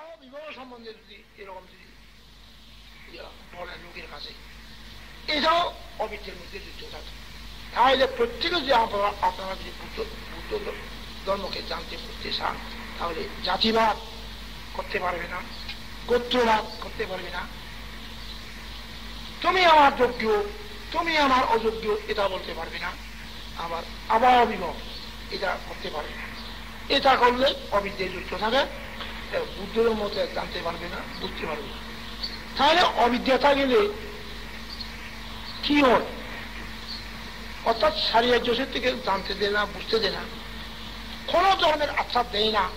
আবার বিবাহ সম্বন্ধে যদি এরকম যদি বলেন লোকের কাছে, এটাও অবিদ্যের মধ্যে যুদ্ধ থাকে। তাহলে প্রত্যেকে যদি আপনারা যদি বুদ্ধ ধর্মকে জানতে করতে চান, তাহলে জাতিবাদ করতে পারবে না, গোত্রবাদ করতে পারবে না। তুমি আমার যোগ্য, তুমি আমার অযোগ্য, এটা বলতে পারবে না। আবার আবার অভিভব এটা করতে পারবে না। এটা করলে অবিদ্যে যুক্ত থাকে। বুদ্ধের মতো জানতে পারবে না বুঝতে পারবে না। তাহলে অবিদ্যাটা গেলে কি হয়? অর্থাৎ সারিয়া জোসের থেকে জানতে দেয় না, বুঝতে দেয় না। কোন ধরনের আচ্ছা দেয় না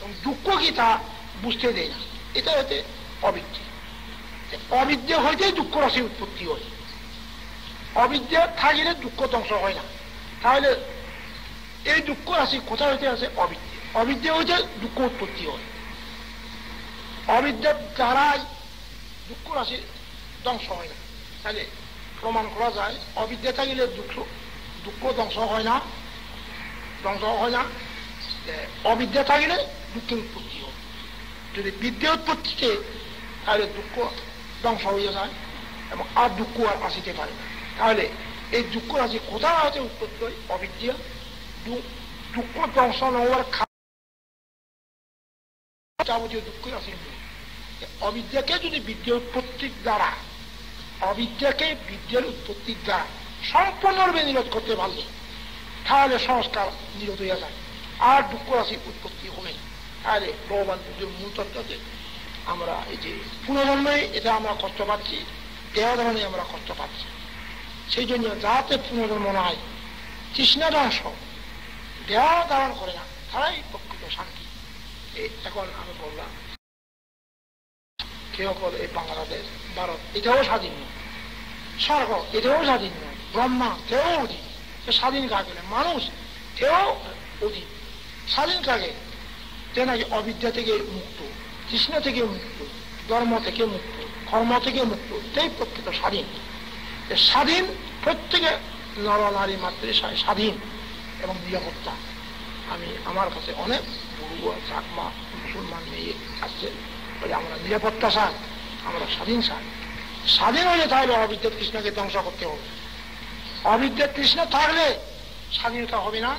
এবং দুঃখ কি তা বুঝতে দেয় না। এটা হচ্ছে অবিদ্যা। অবিদ্যা হইতে দুঃখ রাশি উৎপত্তি হয়। অবিদ্যা থাকিলে দুঃখ ধ্বংস হয় না। তাহলে এই দুঃখ রাশি কোথায় হইতে আছে অবিদ্যা। অবিদ্যা হইতে দুঃখ উৎপত্তি হয়। অবিদ্যার দ্বারাই দুঃখ রাশি ধ্বংস হয় না। তাহলে প্রমাণ করা যায়, অবিদ্যা থাকিলে দুঃখ দুঃখ ধ্বংস হয় না, ধ্বংস হয় না। অবিদ্যা থাকিলে দুঃখের উৎপত্তি হয়। যদি বিদ্যা উৎপত্তিতে তাহলে দুঃখ ধ্বংস হয়ে যায় এবং আর দুঃখ আর আসিতে পারে না। তাহলে এই দুঃখ রাশি কোথায় হচ্ছে উৎপত্তি হয়? অবিদ্যা। দুঃখ ধ্বংস হওয়ার যাবতীয় দুঃখ রাশি অবিদ্যাকে যদি বিদ্যা উৎপত্তির দ্বারা, অবিদ্যাকে বিদ্যার উৎপত্তির দ্বারা সম্পূর্ণরূপে নিরোধ করতে পারলে, তাহলে সংস্কার নিরোধ হয়ে যায়। আর দুঃখ রাশি উৎপত্তি হবে তাহলে ভগবান বুদ্ধের মূল তত্ত্বকে আমরা এই যে পুনর্জন্মে এটা আমরা কষ্ট পাচ্ছি, দেহধারণে আমরা কষ্ট পাচ্ছি। সেই জন্য যাতে পুনর্জন্ম নয় তৃষ্ণা ধ্বংস দেহ ধারণ করে না, তারাই প্রকৃত শান্তি। এখন আমি বললাম কেউ বলে এই বাংলাদেশ, ভারত, এটাও স্বাধীন নয়। স্বর্গ, এটাও স্বাধীন নয়। ব্রহ্মা তেও অধীন। স্বাধীন কাকে মানুষ তেও অধীন। স্বাধীন কাকে? যে নাকি অবিদ্যা থেকে মুক্ত কৃষ্ণ থেকে মুক্ত, ধর্ম থেকে মুক্ত, কর্ম থেকে মুক্ত, এটাই প্রকৃত স্বাধীন। স্বাধীন প্রত্যেকে নর, নারী, মাতৃ স্বাধীন এবং নিরাপত্তা। আমি আমার কাছে অনেক বড়ুয়া চাকমা মুসলমান মেয়ে আসছে বলে আমরা নিরাপত্তা সার আমরা স্বাধীন সার স্বাধীন হলে তাহলে অবিদ্যা কৃষ্ণকে ধ্বংস করতে হবে। অবিদ্যা কৃষ্ণ থাকলে স্বাধীনতা হবে না,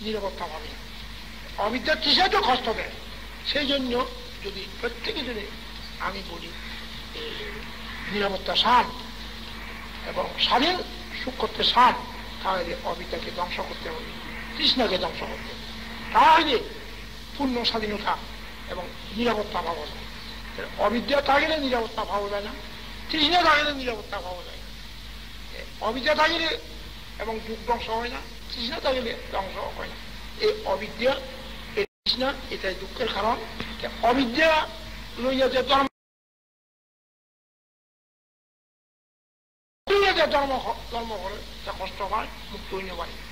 নিরাপত্তা হবে না। অবিদ্যা কৃষ্ণ তো কষ্ট দেয়। সেই জন্য যদি প্রত্যেকে যদি আমি বলি নিরাপত্তা সান এবং স্বাধীন সুখ করতে সান তাহলে অবিদ্যাকে ধ্বংস করতে হবে কৃষ্ণকে ধ্বংস করতে হবে। তাহলে পূর্ণ স্বাধীনতা এবং নিরাপত্তা পাওয়া যায়। অবিদ্যা থাকলে নিরাপত্তা পাওয়া যায় না, তৃষ্ণ থাকলে নিরাপত্তা পাওয়া যায় না। অবিদ্যা থাকলে এবং যুগ ধ্বংস হয় না, তৃষ্ণ থাকলে ধ্বংস হয় না। এই অবিদ্যা এই তৃষ্ণ, এটাই দুঃখের কারণ। অবিদ্যা লইয়া যে ধর্ম ধর্ম ধর্ম করে কষ্ট হয়, মুক্ত হইতে পারে।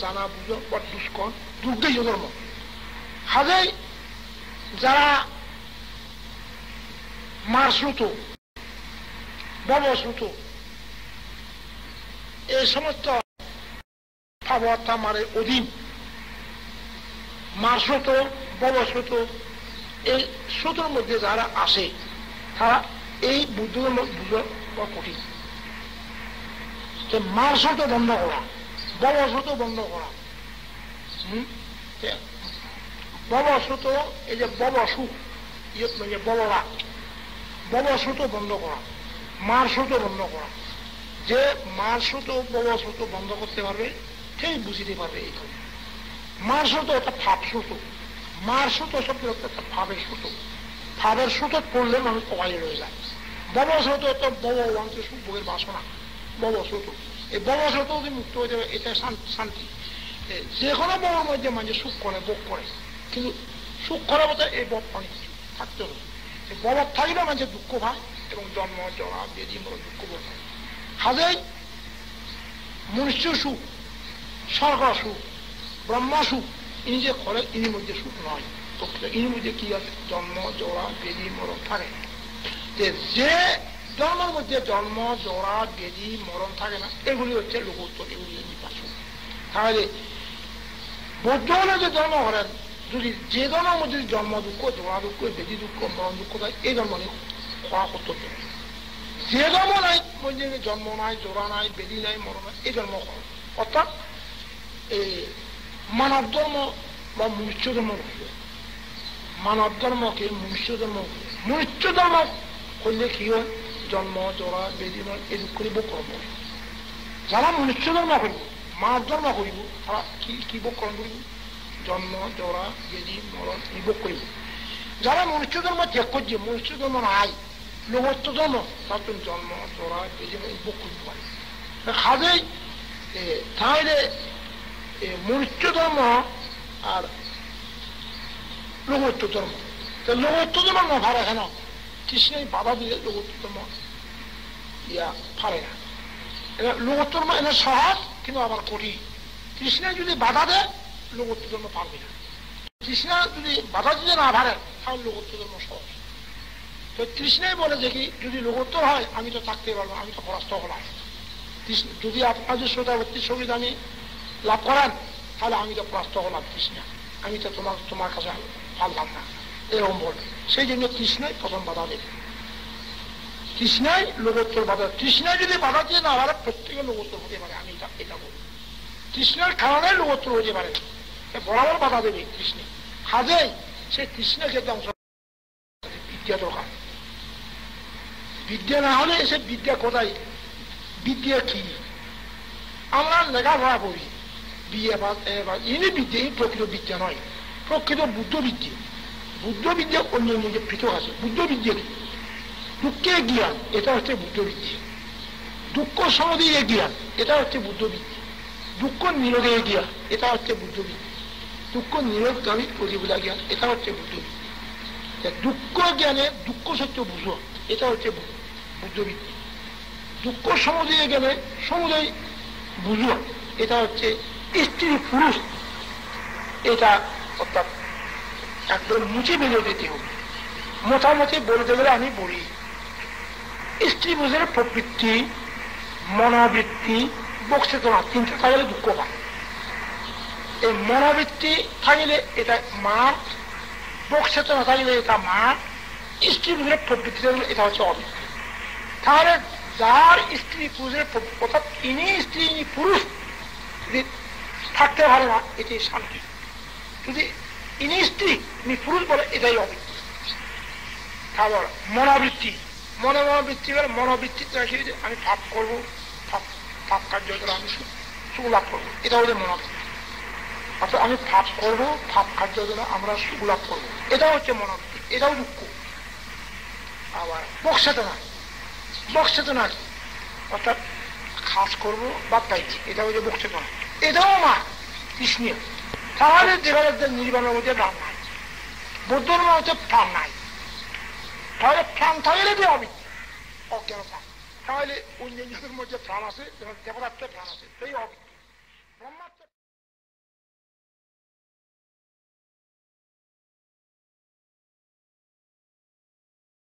জানা বুঝো দুর্গেয় ধর্ম যারা মারশ্রুত ববশ্রুত এই সমস্ত ভাবতা মারে অধীন। মারশ্রুত ববশ্রুত এই শ্রুতর মধ্যে যারা আসে, তারা এই বুদ্ধ ধর্ম বুঝো কঠিন। মারশ্রুত বন্ধ করা ববশ্রুত বন্ধ করা। ববশ্রুত এই যে ববসু মানে ববরা ববশ্রুত বন্ধ করা, মার শ্রুত বন্ধ করা। যে মার শ্রুত ববশ্রুত বন্ধ করতে পারবে, সেই বুঝিতে পারবে এই কথা। মার শ্রুত একটা ফাপ শ্রুত মার শ্রুত শব্দ একটা ফাপের শ্রুত ফাপের সুতো পড়লে মানুষ পকাই রয়ে যায়। ববশ্রুত একটা বব অন্ত সুখের বাসনা। ববশ্রুত এই ববশ্রুত যদি মুক্ত হয়ে যাবে, এটা শান্তি। যে কোনো বউর মধ্যে মানুষ সুখ করে, ভোগ করে, কিন্তু সুখ করার মতো এই বব অনেক কিছু থাকতে হবে। বরফ থাকলে মানুষের দুঃখ পায় এবং জন্ম জড়া বেদি মরণ দুঃখ বোধ হয়। হাজাই, মনুষ্য সুখ স্বর্গ সুখ, ব্রহ্মা সুখ, ইনি যে করে, ইনির মধ্যে সুখ নয়। ইনির মধ্যে কি আছে? জন্ম জড়া বেদি, মরণ থাকে। যে জন্মের মধ্যে জন্ম জড়া বেদি মরণ থাকে না। এগুলি হচ্ছে লোকোত্তর এগুলি নিপাসু তাহলে হলে যে জন্ম করেন যদি যে ধর্মের মধ্যে জন্ম দুঃখ জোড়া দুঃখ বেদি দুঃখ, মরণ দুঃখ থাকে, এই ধর্ম নিয়ে খোয়া করতে যে ধর্ম নাই, মধ্যে জন্ম নাই জোড়া নাই বেদি নাই, মরণ নাই, এই ধর্ম অর্থাৎ এই মানব ধর্ম বা মনুষ্য ধর্ম মানব ধর্মকে মনুষ্য ধর্ম মনুষ্য ধর্ম করলে কি হয়? জন্ম, জোড়া বেদি নয় এই দুঃখ ভোগ করব। যারা মনুষ্য ধর্ম করিব মানব ধর্ম করিব, তারা কি কি করণ করিব? জন্ম, জোড়া বেদি মরণ এই ভোগ করিব। যারা মনুষ্য ধর্ম ত্যাগ করছে মনুষ্য ধর্ম নাই লোকত্ব ধর্ম তার জন্ম, জোড়া বেদি এই ভোগ করিতে পারে। খাদেই তাহলে মনুষ্য ধর্ম আর লোকত্ব ধর্ম লোকত্ব ধর্ম না ভাড়া কেন কৃষ্ণই বাধা দিলে লোকত্ব ধর্ম ইয়া পারে না এটা লোকত্ব ধর্ম এনে সহজ কিন্তু আবার কঠিন কৃষ্ণে যদি বাধা দেয় লোকত্ব ধর্ম পারবে না কৃষ্ণ যদি বাধা দিতে না পারে তাহলে লোকত্ব ধর্ম সহজ তো কৃষ্ণাই বলে যে কি যদি লোকত্ব হয় আমি তো থাকতে পারব আমি তো পরাস্ত হলাম যদি আপনাদের শ্রোতাবর্তী সংগীত আমি লাভ করেন তাহলে আমি তো পরাস্ত হলাম কৃষ্ণা আমি তো তোমার তোমার কাছে পারলাম না এরকম বলবে সেই জন্য কৃষ্ণই প্রথম বাধা দেবে কৃষ্ণাই লোকোত্তর বাধা। কৃষ্ণায় যদি বাধা দিয়ে না পারে প্রত্যেকে লোকোত্তর হতে পারে। আমি এটা বলব কৃষ্ণের কারণে লোকোত্তর হতে পারে। বরাবর বাধা দেবে কৃষ্ণ। হাজেই সে কৃষ্ণকে ধ্বংস বিদ্যা দরকার। বিদ্যা না হলে সে বিদ্যা কোথায়? বিদ্যা কি? আমরা লেখাপড়া করি। বিয়ে বা ইনি বিদ্যা, প্রকৃত বিদ্যা নয়। প্রকৃত বুদ্ধ বিদ্যা বুদ্ধ বিদ্যা অন্য যে পৃথক আছে বুদ্ধ বিদ্যা কি দুঃখের জ্ঞান এটা হচ্ছে বুদ্ধবিদ্যা দুঃখ সমাধির জ্ঞান এটা হচ্ছে বুদ্ধবিদ্যা দুঃখ নিরোধের জ্ঞান এটা হচ্ছে বুদ্ধবিদ্যা দুঃখ নিরোধকারী প্রতিবোধা জ্ঞান এটা হচ্ছে বুদ্ধবিদ্যা দুঃখ জ্ঞানে দুঃখ সত্য বুঝো এটা হচ্ছে বুদ্ধবিদ্যা দুঃখ সমুদয় জ্ঞানে সমুদয় বুঝো এটা হচ্ছে স্ত্রী পুরুষ এটা অর্থাৎ একদম মুছে দিতে হবে। মোটামুটি বলতে গেলে আমি বলি স্ত্রী বুঝের প্রবৃত্তি, মনোবৃত্তি বক্সেতনা তিনটা থাকলে দুঃখ পায়। এই মনোবৃত্তি থাকলে এটা মা বক্সেতনা থাকলে এটা মা, স্ত্রী বুঝের প্রবৃত্তি থাকলে এটা হচ্ছে অবৃত্তি তাহলে যার স্ত্রী পুরুষের অর্থাৎ ইনি স্ত্রী, ইনি পুরুষ থাকতে পারে না, এটি শান্তি। যদি ইনি স্ত্রী, ইনি পুরুষ বলে এটাই অবৃত্তি তারপর মনোবৃত্তি। মনে মনোবৃত্তি বলে মনোবৃত্তি রাখি আমি পাপ করব, পাপ কার্য দ্বারা আমি সুখ লাভ করব। এটা হচ্ছে মনোবৃত্তি। অর্থাৎ আমি পাপ করব, পাপ কার্য দ্বারা আমরা সুখ লাভ করব। এটাও হচ্ছে মনোবৃত্তি। এটাও দুঃখ। আবার বক্সেতনা বক্সেতনা কি অর্থাৎ খাস করব বা পাইছি এটা হচ্ছে বক্সেতনা এটাও মা, কৃষ্ণীয়। তাহলে দেখা নির্বাণের মধ্যে দাম নাই। বৌদ্ধ মধ্যে প্রাণ নাই। তাহলে প্রাণ থাকলে কি হবে? অজ্ঞান তাহলে অন্য মধ্যে প্রাণ আছে দেবতাত্মে প্রাণ আছে, সেই